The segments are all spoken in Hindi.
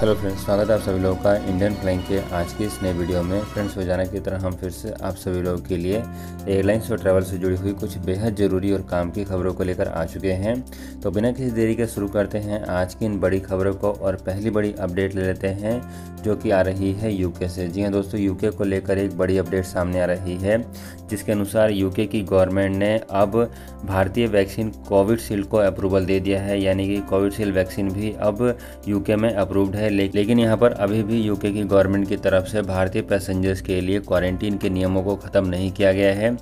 हेलो फ्रेंड्स स्वागत है आप सभी लोगों का इंडियन फ्लाइंग के आज की इस नए वीडियो में। फ्रेंड्स रोज़ाना की तरह हम फिर से आप सभी लोगों के लिए एयरलाइंस और ट्रैवल से जुड़ी हुई कुछ बेहद ज़रूरी और काम की खबरों को लेकर आ चुके हैं। तो बिना किसी देरी के शुरू करते हैं आज की इन बड़ी खबरों को और पहली बड़ी अपडेट ले लेते हैं, जो कि आ रही है यूके से। जी हाँ दोस्तों यूके को लेकर एक बड़ी अपडेट सामने आ रही है, जिसके अनुसार यूके की गवर्नमेंट ने अब भारतीय वैक्सीन कोविडशील्ड को अप्रूवल दे दिया है। यानी कि कोविडशील्ड वैक्सीन भी अब यूके में अप्रूव्ड है लेकिन यहाँ पर अभी भी यूके की गवर्नमेंट की तरफ़ से भारतीय पैसेंजर्स के लिए क्वारंटीन के नियमों को ख़त्म नहीं किया गया है।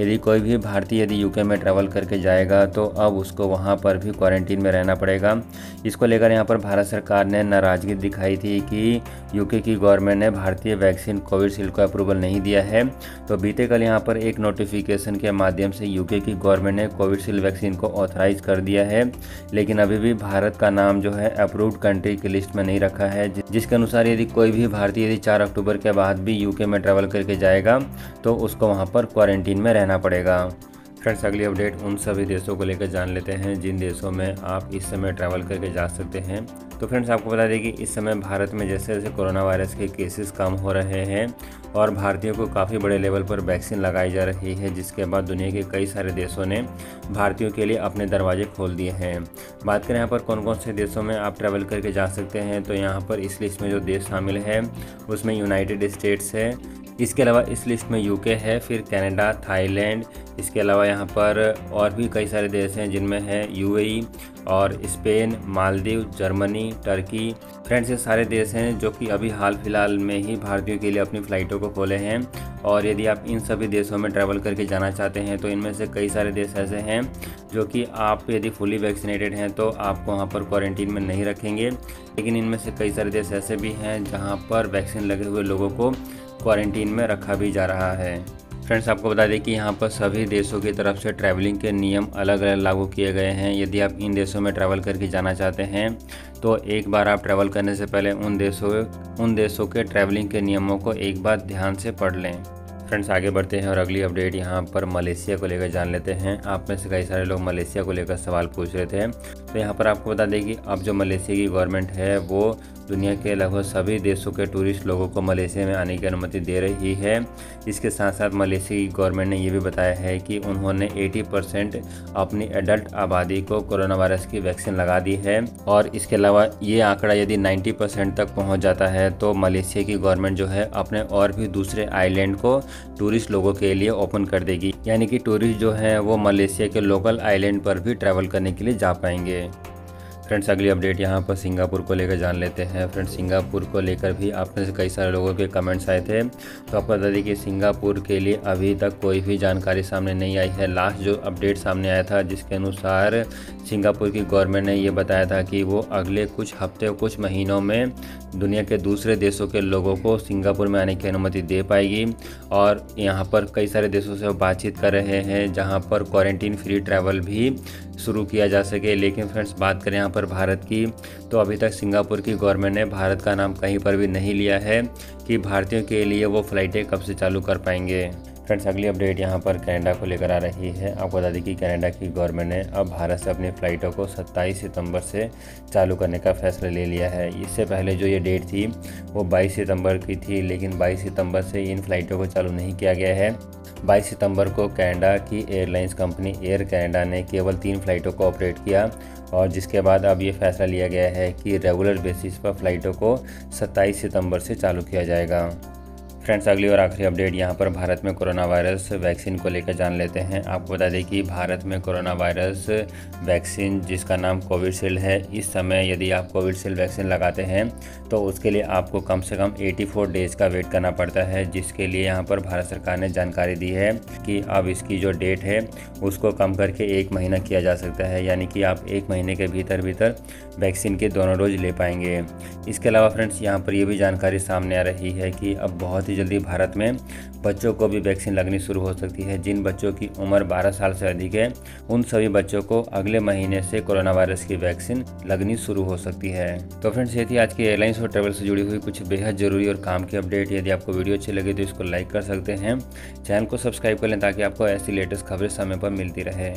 यदि कोई भी भारतीय यदि यूके में ट्रैवल करके जाएगा तो अब उसको वहाँ पर भी क्वारंटीन में रहना पड़ेगा। इसको लेकर यहाँ पर भारत सरकार ने नाराज़गी दिखाई थी कि यूके की गवर्नमेंट ने भारतीय वैक्सीन कोविडशील्ड को अप्रूवल नहीं दिया है। तो बीते कल यहाँ पर एक नोटिफिकेशन के माध्यम से यूके की गवर्नमेंट ने कोविडशील्ड वैक्सीन को ऑथराइज कर दिया है। लेकिन अभी भी भारत का नाम जो है अप्रूव्ड कंट्री की लिस्ट में नहीं रखा है जिसके अनुसार यदि कोई भी भारतीय यदि चार अक्टूबर के बाद भी यूके में ट्रैवल करके जाएगा तो उसको वहाँ पर क्वारंटीन में रहना पड़ेगा। फ्रेंड्स, अगली अपडेट उन सभी देशों को लेकर जान लेते हैं, जिन देशों में आप इस समय ट्रैवल करके जा सकते हैं। तो फ्रेंड्स, आपको बता दें कि इस समय भारत में जैसे जैसे कोरोना वायरस के केसेस कम हो रहे हैं और भारतीयों को काफ़ी बड़े लेवल पर वैक्सीन लगाई जा रही है, जिसके बाद दुनिया के कई सारे देशों ने भारतीयों के लिए अपने दरवाजे खोल दिए हैं। बात करें यहाँ पर कौन कौन से देशों में आप ट्रैवल करके जा सकते हैं तो यहाँ पर इस लिस्ट में जो देश शामिल है, उसमें यूनाइटेड स्टेट्स है, इसके अलावा इस लिस्ट में यूके है, फिर कनाडा थाईलैंड इसके अलावा यहाँ पर और भी कई सारे देश हैं जिनमें है यूएई और Spain, Maldives, Germany, Turkey, friends, ये सारे देश हैं जो कि अभी हाल फ़िलहाल में ही भारतीयों के लिए अपनी फ़्लाइटों को खोले हैं। और यदि आप इन सभी देशों में ट्रैवल करके जाना चाहते हैं तो इनमें से कई सारे देश ऐसे हैं जो कि आप यदि फुली वैक्सीनेटेड हैं तो आपको वहाँ पर क्वारंटीन में नहीं रखेंगे। लेकिन इनमें से कई सारे देश ऐसे भी हैं जहाँ पर वैक्सीन लगे हुए लोगों को क्वारंटीन में रखा भी जा रहा है। फ्रेंड्स, आपको बता दें कि यहाँ पर सभी देशों की तरफ़ से ट्रैवलिंग के नियम अलग अलग लागू किए गए हैं। यदि आप इन देशों में ट्रैवल करके जाना चाहते हैं तो एक बार आप ट्रैवल करने से पहले उन देशों उन देशों के ट्रैवलिंग के नियमों को एक बार ध्यान से पढ़ लें। फ्रेंड्स, आगे बढ़ते हैं और अगली अपडेट यहाँ पर मलेशिया को लेकर जान लेते हैं। आप में से कई सारे लोग मलेशिया को लेकर सवाल पूछ रहे थे। तो यहाँ पर आपको बता दें कि अब जो मलेशिया की गवर्नमेंट है, वो दुनिया के लगभग सभी देशों के टूरिस्ट लोगों को मलेशिया में आने की अनुमति दे रही है। इसके साथ साथ मलेशिया की गवर्नमेंट ने यह भी बताया है कि उन्होंने 80 परसेंट अपनी एडल्ट आबादी को कोरोना वायरस की वैक्सीन लगा दी है। और इसके अलावा ये आंकड़ा यदि 90 परसेंट तक पहुँच जाता है तो मलेशिया की गवर्नमेंट जो है अपने और भी दूसरे आइलैंड को टूरिस्ट लोगों के लिए ओपन कर देगी। यानी कि टूरिस्ट जो है, वो मलेशिया के लोकल आइलैंड पर भी ट्रैवल करने के लिए जा पाएँगे। फ्रेंड्स, अगली अपडेट यहाँ पर सिंगापुर को लेकर जान लेते हैं। फ्रेंड्स, सिंगापुर को लेकर भी आप में से कई सारे लोगों के कमेंट्स आए थे। तो आपको बता दें कि सिंगापुर के लिए अभी तक कोई भी जानकारी सामने नहीं आई है। लास्ट जो अपडेट सामने आया था, जिसके अनुसार सिंगापुर की गवर्नमेंट ने ये बताया था कि वो अगले कुछ हफ़्ते, कुछ महीनों में दुनिया के दूसरे देशों के लोगों को सिंगापुर में आने की अनुमति दे पाएगी। और यहाँ पर कई सारे देशों से बातचीत कर रहे हैं, जहाँ पर क्वारंटीन फ्री ट्रैवल भी शुरू किया जा सके। लेकिन फ्रेंड्स, बात करें यहाँ पर भारत की तो अभी तक सिंगापुर की गवर्नमेंट ने भारत का नाम कहीं पर भी नहीं लिया है कि भारतीयों के लिए वो फ़्लाइटें कब से चालू कर पाएँगे। फ्रेंड्स, अगली अपडेट यहाँ पर कनाडा को लेकर आ रही है। आपको बता दें कि कनाडा की गवर्नमेंट ने अब भारत से अपनी फ़्लाइटों को 27 सितंबर से चालू करने का फैसला ले लिया है। इससे पहले जो ये डेट थी, वो 22 सितंबर की थी, लेकिन 22 सितंबर से इन फ़्लाइटों को चालू नहीं किया गया है। 22 सितंबर को कनाडा की एयरलाइंस कंपनी एयर कनाडा ने केवल तीन फ़्लाइटों को ऑपरेट किया और जिसके बाद अब ये फैसला लिया गया है कि रेगुलर बेसिस पर फ़्लाइटों को 27 सितंबर से चालू किया जाएगा। फ्रेंड्स, अगली और आखिरी अपडेट यहाँ पर भारत में कोरोना वायरस वैक्सीन को लेकर जान लेते हैं। आपको बता दें कि भारत में कोरोना वायरस वैक्सीन, जिसका नाम कोविडशील्ड है, इस समय यदि आप कोविडशील्ड वैक्सीन लगाते हैं तो उसके लिए आपको कम से कम 84 डेज़ का वेट करना पड़ता है। जिसके लिए यहाँ पर भारत सरकार ने जानकारी दी है कि अब इसकी जो डेट है, उसको कम करके एक महीना किया जा सकता है, यानी कि आप एक महीने के भीतर भीतर वैक्सीन के दोनों डोज ले पाएँगे। इसके अलावा फ्रेंड्स, यहाँ पर यह भी जानकारी सामने आ रही है कि अब बहुत ही जल्दी भारत में बच्चों को भी वैक्सीन लगनी शुरू हो सकती है। जिन बच्चों की उम्र 12 साल से अधिक है, उन सभी बच्चों को अगले महीने से कोरोना वायरस की वैक्सीन लगनी शुरू हो सकती है। तो फ्रेंड्स, ये थी आज की एयरलाइंस और ट्रेवल से जुड़ी हुई कुछ बेहद ज़रूरी और काम की अपडेट। यदि आपको वीडियो अच्छी लगे तो इसको लाइक कर सकते हैं। चैनल को सब्सक्राइब कर लें ताकि आपको ऐसी लेटेस्ट खबरें समय पर मिलती रहे।